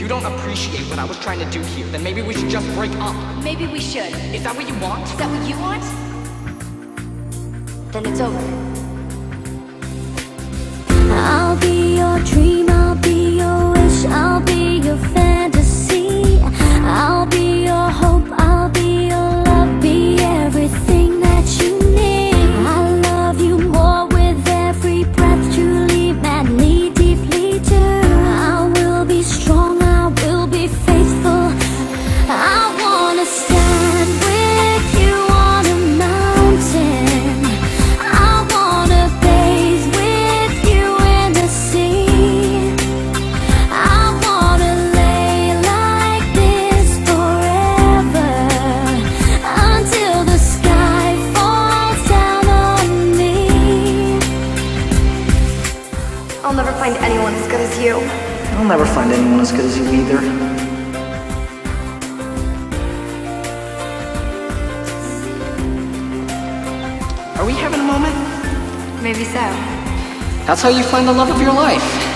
you don't appreciate what I was trying to do here, then maybe we should just break up. Maybe we should. Is that what you want? Is that what you want? Then it's over. I'll never find anyone as good as you. I'll never find anyone as good as you either. Are we having a moment? Maybe so. That's how you find the love of your life.